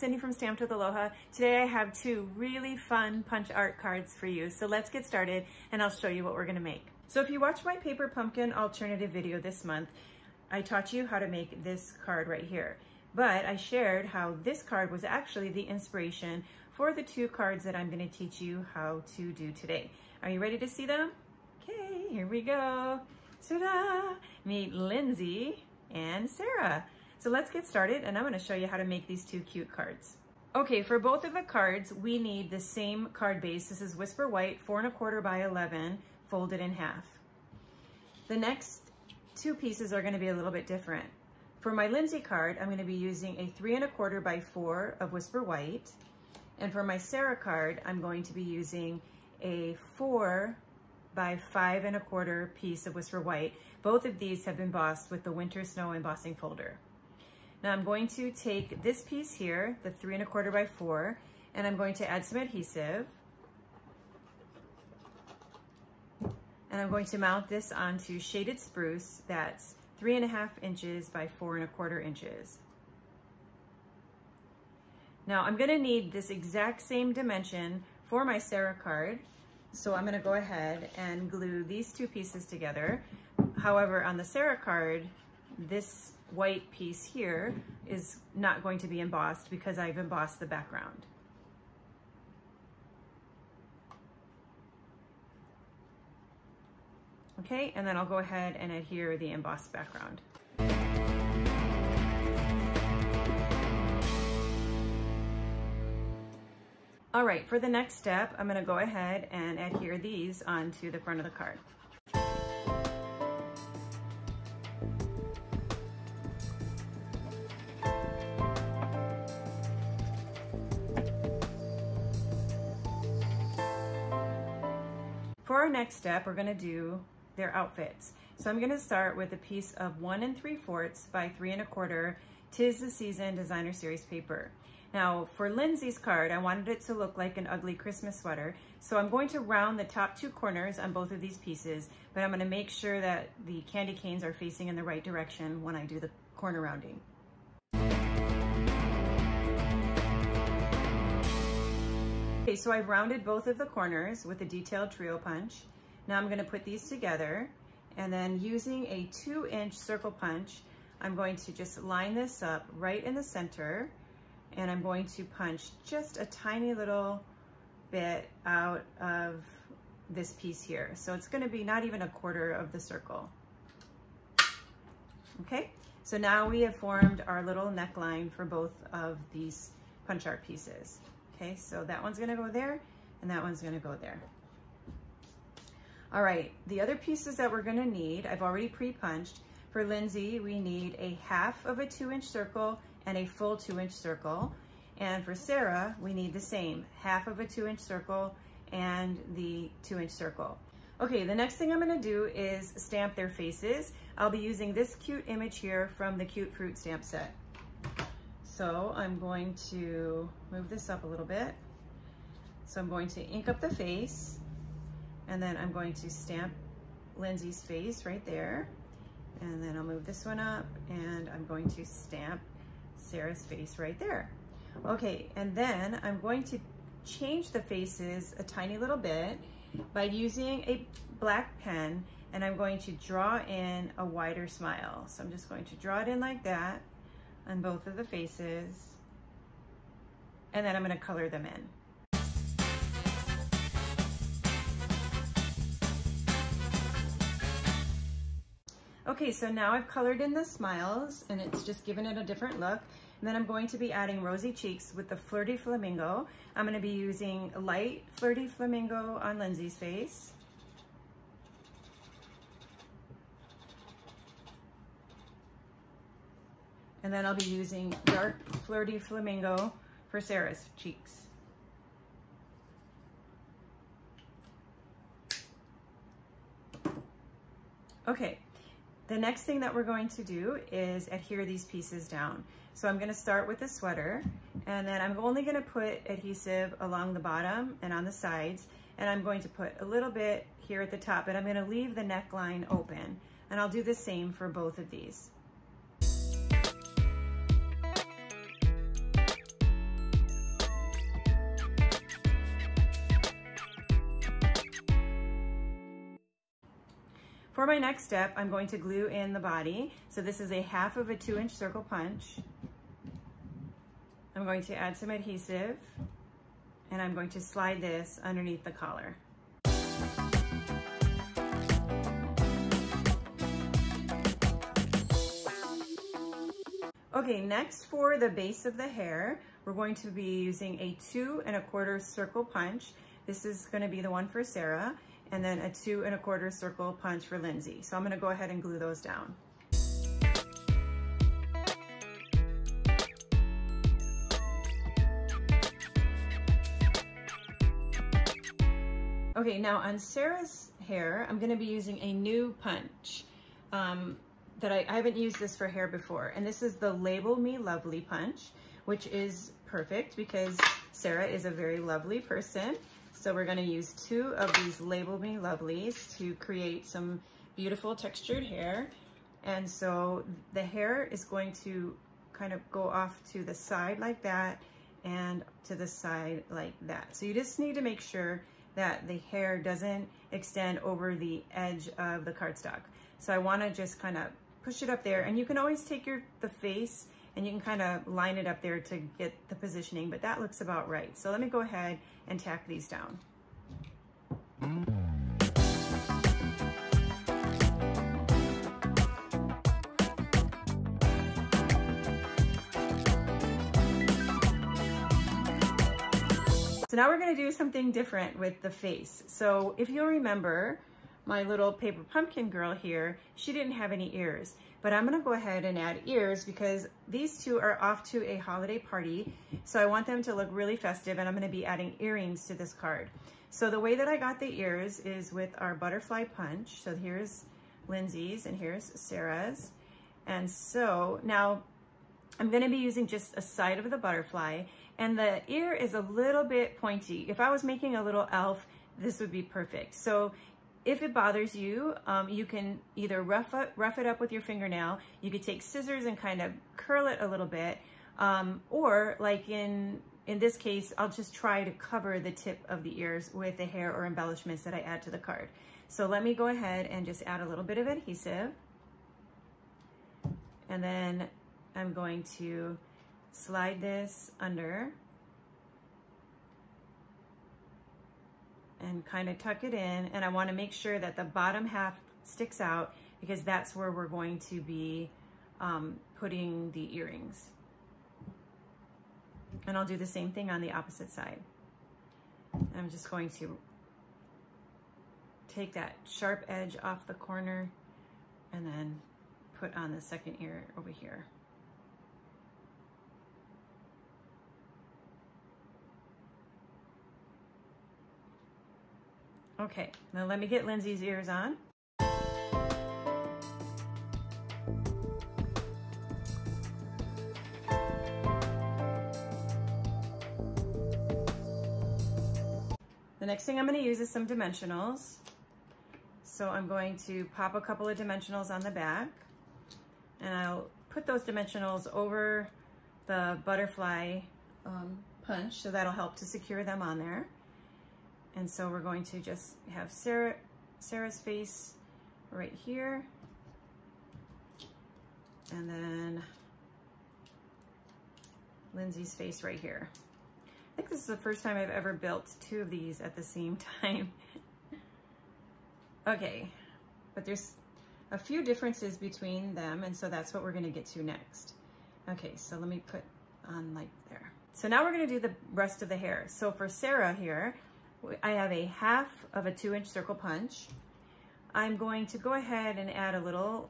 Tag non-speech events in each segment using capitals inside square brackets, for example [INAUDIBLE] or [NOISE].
Cindy from Stamped with Aloha. Today I have two really fun punch art cards for you. So let's get started and I'll show you what we're gonna make. So if you watch my paper pumpkin alternative video this month, I taught you how to make this card right here. But I shared how this card was actually the inspiration for the two cards that I'm gonna teach you how to do today. Are you ready to see them? Okay, here we go. Ta-da! Meet Lynsay and Sarah. So let's get started and I'm gonna show you how to make these two cute cards. Okay, for both of the cards, we need the same card base. This is Whisper White, four and a quarter by 11, folded in half. The next two pieces are gonna be a little bit different. For my Lynsay card, I'm gonna be using a three and a quarter by four of Whisper White. And for my Sarah card, I'm going to be using a four by five and a quarter piece of Whisper White. Both of these have been embossed with the Winter Snow embossing folder. Now I'm going to take this piece here, the three and a quarter by four, and I'm going to add some adhesive. And I'm going to mount this onto shaded spruce that's three and a half inches by four and a quarter inches. Now I'm gonna need this exact same dimension for my Sarah card. So I'm gonna go ahead and glue these two pieces together. However, on the Sarah card, this white piece here is not going to be embossed because I've embossed the background. Okay, and then I'll go ahead and adhere the embossed background. All right, for the next step, I'm gonna go ahead and adhere these onto the front of the card. Next step, we're gonna do their outfits. So I'm gonna start with a piece of one and three fourths by three and a quarter Tis the Season Designer Series paper. Now for Lynsay's card, I wanted it to look like an ugly Christmas sweater. So I'm going to round the top two corners on both of these pieces, but I'm gonna make sure that the candy canes are facing in the right direction when I do the corner rounding. Okay, so I've rounded both of the corners with a detailed trio punch. Now I'm gonna put these together and then using a two inch circle punch, I'm going to just line this up right in the center and I'm going to punch just a tiny little bit out of this piece here. So it's gonna be not even a quarter of the circle. Okay, so now we have formed our little neckline for both of these punch art pieces. Okay, so that one's gonna go there and that one's gonna go there. All right, the other pieces that we're gonna need, I've already pre-punched. For Lynsay, we need a half of a two inch circle and a full two inch circle. And for Sarah, we need the same, half of a two inch circle and the two inch circle. Okay, the next thing I'm gonna do is stamp their faces. I'll be using this cute image here from the Cute Fruit stamp set. So I'm going to move this up a little bit. So I'm going to ink up the face and then I'm going to stamp Lynsay's face right there. And then I'll move this one up and I'm going to stamp Sarah's face right there. Okay, and then I'm going to change the faces a tiny little bit by using a black pen and I'm going to draw in a wider smile. So I'm just going to draw it in like that on both of the faces. And then I'm gonna color them in. Okay, so now I've colored in the smiles and it's just given it a different look. And then I'm going to be adding rosy cheeks with the Flirty Flamingo. I'm gonna be using light Flirty Flamingo on Lynsay's face. And then I'll be using dark Flirty Flamingo for Sarah's cheeks. Okay, the next thing that we're going to do is adhere these pieces down. So I'm gonna start with the sweater and then I'm only gonna put adhesive along the bottom and on the sides and I'm going to put a little bit here at the top and I'm gonna leave the neckline open and I'll do the same for both of these. For my next step, I'm going to glue in the body. So this is a half of a two inch circle punch. I'm going to add some adhesive and I'm going to slide this underneath the collar. Okay, next for the base of the hair, we're going to be using a two and a quarter circle punch. This is gonna be the one for Sarah, and then a two and a quarter circle punch for Lynsay. So I'm gonna go ahead and glue those down. Okay, now on Sarah's hair, I'm gonna be using a new punch. Um, that I, I haven't used this for hair before. And this is the Label Me Lovely punch, which is perfect because Sarah is a very lovely person. So we're gonna use two of these Label Me Lovelies to create some beautiful textured hair. And so the hair is going to kind of go off to the side like that and to the side like that. So you just need to make sure that the hair doesn't extend over the edge of the cardstock. So I wanna just kind of push it up there and you can always take your the face and you can kind of line it up there to get the positioning, but that looks about right. So let me go ahead and tack these down. So now we're gonna do something different with the face. So if you'll remember, my little paper pumpkin girl here, she didn't have any ears. But I'm gonna go ahead and add ears because these two are off to a holiday party. So I want them to look really festive and I'm gonna be adding earrings to this card. So the way that I got the ears is with our butterfly punch. So here's Lynsay's and here's Sarah's. And so now I'm gonna be using just a side of the butterfly and the ear is a little bit pointy. If I was making a little elf, this would be perfect. So if it bothers you, um, you can either rough, rough it up with your fingernail, you could take scissors and kind of curl it a little bit, um, or like in, in this case, I'll just try to cover the tip of the ears with the hair or embellishments that I add to the card. So let me go ahead and just add a little bit of adhesive. And then I'm going to slide this under and kind of tuck it in. And I wanna make sure that the bottom half sticks out because that's where we're going to be um, putting the earrings. And I'll do the same thing on the opposite side. I'm just going to take that sharp edge off the corner and then put on the second ear over here. Okay, now let me get Lynsay's ears on. The next thing I'm gonna use is some dimensionals. So I'm going to pop a couple of dimensionals on the back and I'll put those dimensionals over the butterfly um, punch so that'll help to secure them on there. And so we're going to just have Sarah, Sarah's face right here. And then Lynsay's face right here. I think this is the first time I've ever built two of these at the same [LAUGHS] time. okay, but there's a few differences between them, and so that's what we're gonna get to next. Okay, so let me put on like there. So now we're gonna do the rest of the hair. So for Sarah here, I have a half of a two inch circle punch. I'm going to go ahead and add a little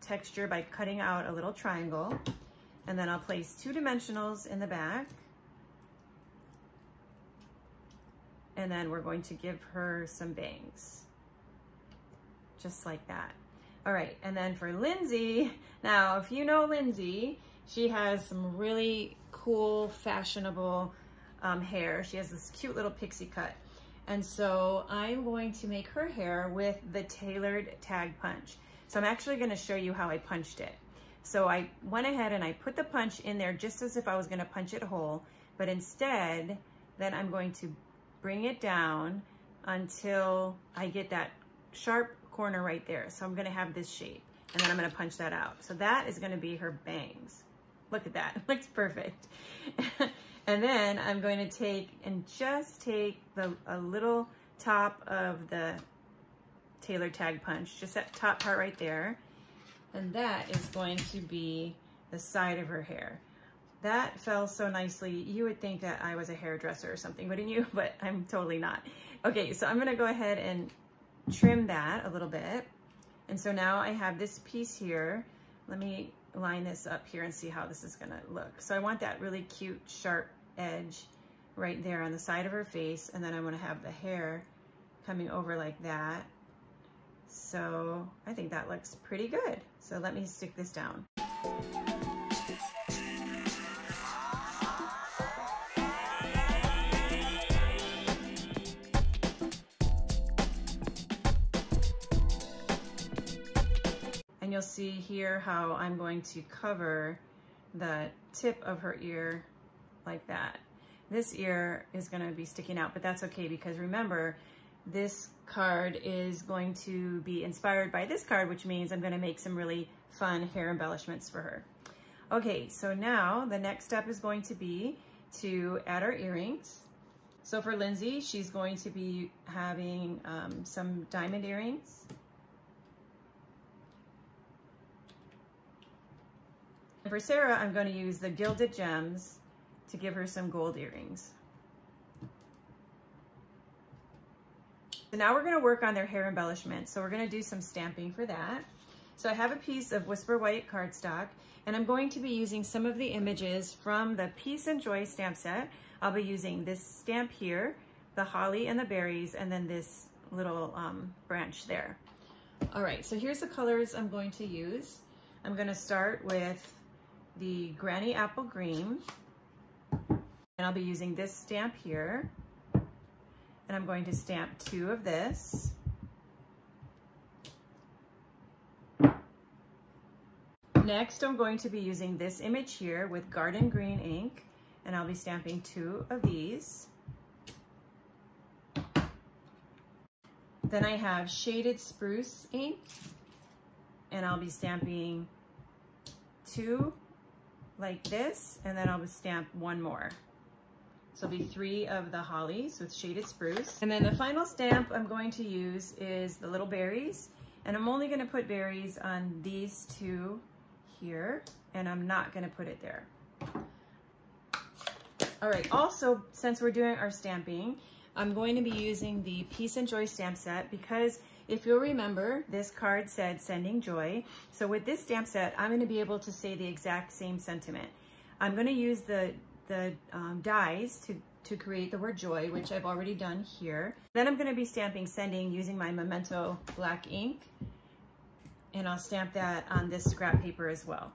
texture by cutting out a little triangle. And then I'll place two dimensionals in the back. And then we're going to give her some bangs. Just like that. All right, and then for Lynsay, [LAUGHS] now if you know Lynsay, she has some really cool, fashionable um, hair. She has this cute little pixie cut. And so I'm going to make her hair with the tailored tag punch. So I'm actually gonna show you how I punched it. So I went ahead and I put the punch in there just as if I was gonna punch it whole, but instead, then I'm going to bring it down until I get that sharp corner right there. So I'm gonna have this shape and then I'm gonna punch that out. So that is gonna be her bangs. Look at that, [LAUGHS] looks perfect. [LAUGHS] and then I'm going to take and just take the a little top of the tailor tag punch, just that top part right there. And that is going to be the side of her hair. That fell so nicely. You would think that I was a hairdresser or something, wouldn't you? [LAUGHS] But I'm totally not. Okay, so I'm gonna go ahead and trim that a little bit. And so now I have this piece here. Let me line this up here and see how this is gonna look. So I want that really cute, sharp edge right there on the side of her face. And then I wanna have the hair coming over like that. So I think that looks pretty good. So let me stick this down. And you'll see here how I'm going to cover the tip of her ear like that. This ear is gonna be sticking out, but that's okay because remember, this card is going to be inspired by this card, which means I'm gonna make some really fun hair embellishments for her. Okay, so now the next step is going to be to add our earrings. So for Lynsay, she's going to be having um, some diamond earrings. And for Sarah, I'm going to use the Gilded Gems to give her some gold earrings. So now we're gonna work on their hair embellishment. So we're gonna do some stamping for that. So I have a piece of Whisper White cardstock and I'm going to be using some of the images from the Peace and Joy stamp set. I'll be using this stamp here, the holly and the berries, and then this little um, branch there. All right, so here's the colors I'm going to use. I'm gonna start with the Granny Apple Green, and I'll be using this stamp here. And I'm going to stamp two of this. Next, I'm going to be using this image here with Garden Green ink, and I'll be stamping two of these. Then I have Shaded Spruce ink, and I'll be stamping two like this, and then I'll stamp one more. So it'll be three of the hollies with shaded spruce. And then the final stamp I'm going to use is the little berries. And I'm only gonna put berries on these two here, and I'm not gonna put it there. All right, also, since we're doing our stamping, I'm going to be using the Peace and Joy stamp set because if you'll remember, this card said sending joy. So with this stamp set, I'm gonna be able to say the exact same sentiment. I'm gonna use the the um, dies to, to create the word joy, which I've already done here. Then I'm gonna be stamping sending using my Memento black ink. And I'll stamp that on this scrap paper as well.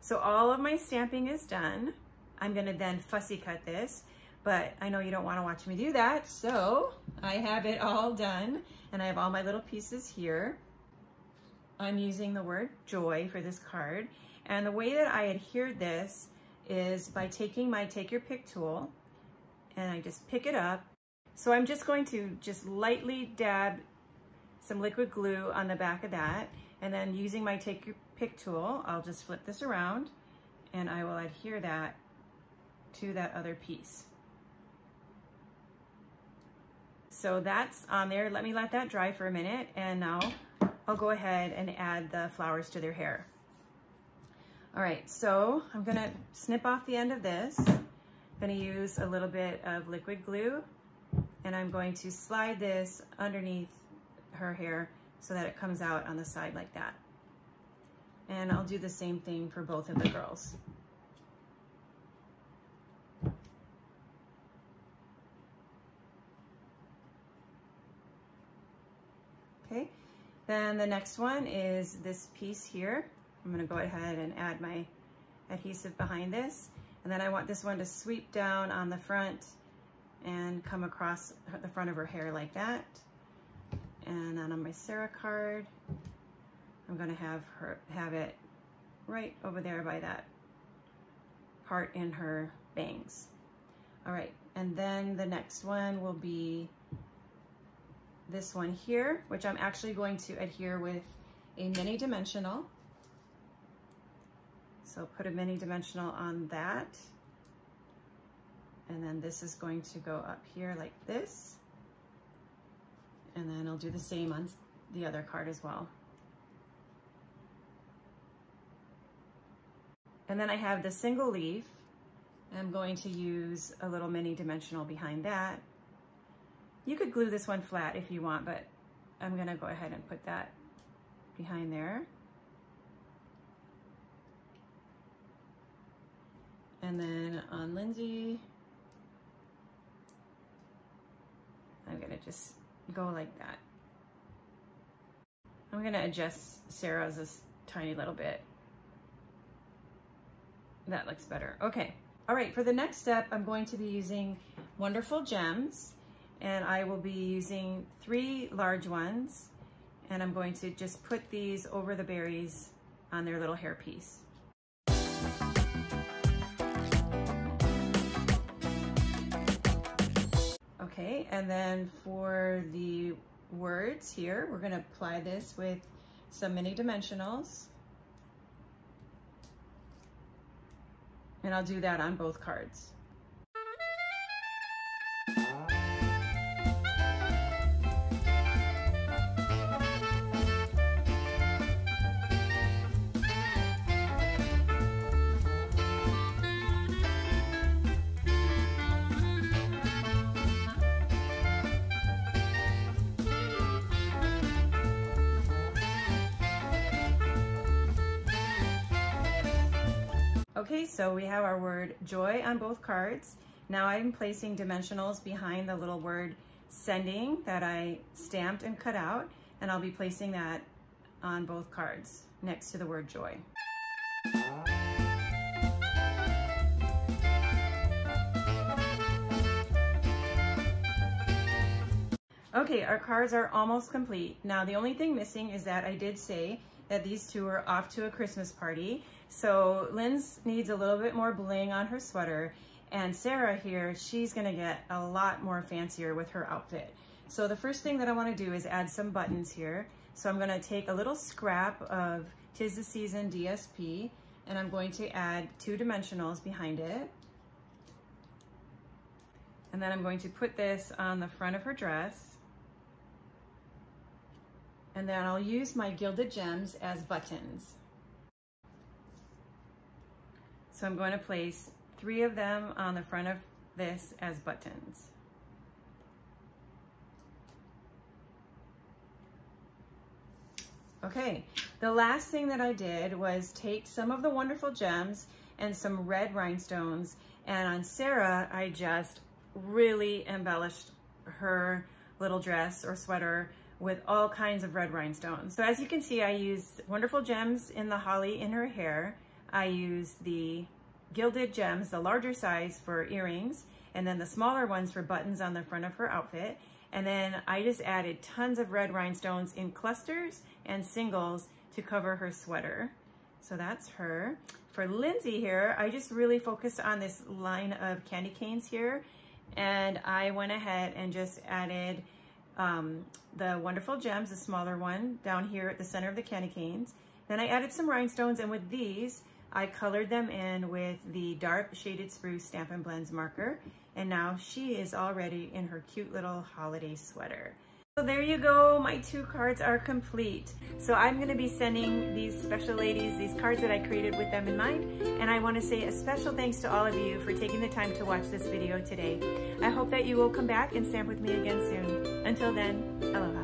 So all of my stamping is done. I'm gonna then fussy cut this, but I know you don't wanna watch me do that, so I have it all done and I have all my little pieces here. I'm using the word joy for this card and the way that I adhered this is by taking my take your pick tool and I just pick it up. So I'm just going to just lightly dab some liquid glue on the back of that. And then using my take your pick tool, I'll just flip this around and I will adhere that to that other piece. So that's on there. Let me let that dry for a minute and now I'll go ahead and add the flowers to their hair. All right, so I'm gonna snip off the end of this. I'm gonna use a little bit of liquid glue and I'm going to slide this underneath her hair so that it comes out on the side like that. And I'll do the same thing for both of the girls. Okay, then the next one is this piece here. I'm gonna go ahead and add my adhesive behind this. And then I want this one to sweep down on the front and come across the front of her hair like that. And then on my Sarah card, I'm gonna have her have it right over there by that part in her bangs. All right, and then the next one will be this one here, which I'm actually going to adhere with a mini dimensional. So put a mini dimensional on that. And then this is going to go up here like this. And then I'll do the same on the other card as well. And then I have the single leaf. I'm going to use a little mini dimensional behind that. You could glue this one flat if you want, but I'm gonna go ahead and put that behind there. And then on Lynsay, I'm gonna just go like that. I'm gonna adjust Sarah's this tiny little bit. That looks better. Okay. All right, for the next step, I'm going to be using Wonderful Gems and I will be using three large ones and I'm going to just put these over the berries on their little hair piece. Okay, and then for the words here, we're gonna apply this with some mini dimensionals. And I'll do that on both cards. So we have our word joy on both cards. Now I'm placing dimensionals behind the little word sending that I stamped and cut out, and I'll be placing that on both cards next to the word joy. Okay, our cards are almost complete. Now the only thing missing is that I did say that these two are off to a Christmas party. So Lynn's needs a little bit more bling on her sweater. And Sarah here, she's gonna get a lot more fancier with her outfit. So the first thing that I wanna do is add some buttons here. So I'm gonna take a little scrap of Tis the Season DSP and I'm going to add two dimensionals behind it. And then I'm going to put this on the front of her dress. And then I'll use my Gilded Gems as buttons. So I'm going to place three of them on the front of this as buttons. Okay, the last thing that I did was take some of the wonderful gems and some red rhinestones and on Sarah, I just really embellished her little dress or sweater with all kinds of red rhinestones. So as you can see, I used wonderful gems in the holly in her hair. I used the gilded gems, the larger size for earrings, and then the smaller ones for buttons on the front of her outfit. And then I just added tons of red rhinestones in clusters and singles to cover her sweater. So that's her. For Lynsay here, I just really focused on this line of candy canes here. And I went ahead and just added um, the Wonderful Gems, the smaller one, down here at the center of the candy canes. Then I added some rhinestones, and with these, I colored them in with the dark shaded spruce Stampin' Blends marker. And now she is already in her cute little holiday sweater. So there you go, my two cards are complete. So I'm gonna be sending these special ladies these cards that I created with them in mind. And I wanna say a special thanks to all of you for taking the time to watch this video today. I hope that you will come back and stamp with me again soon. Until then, aloha.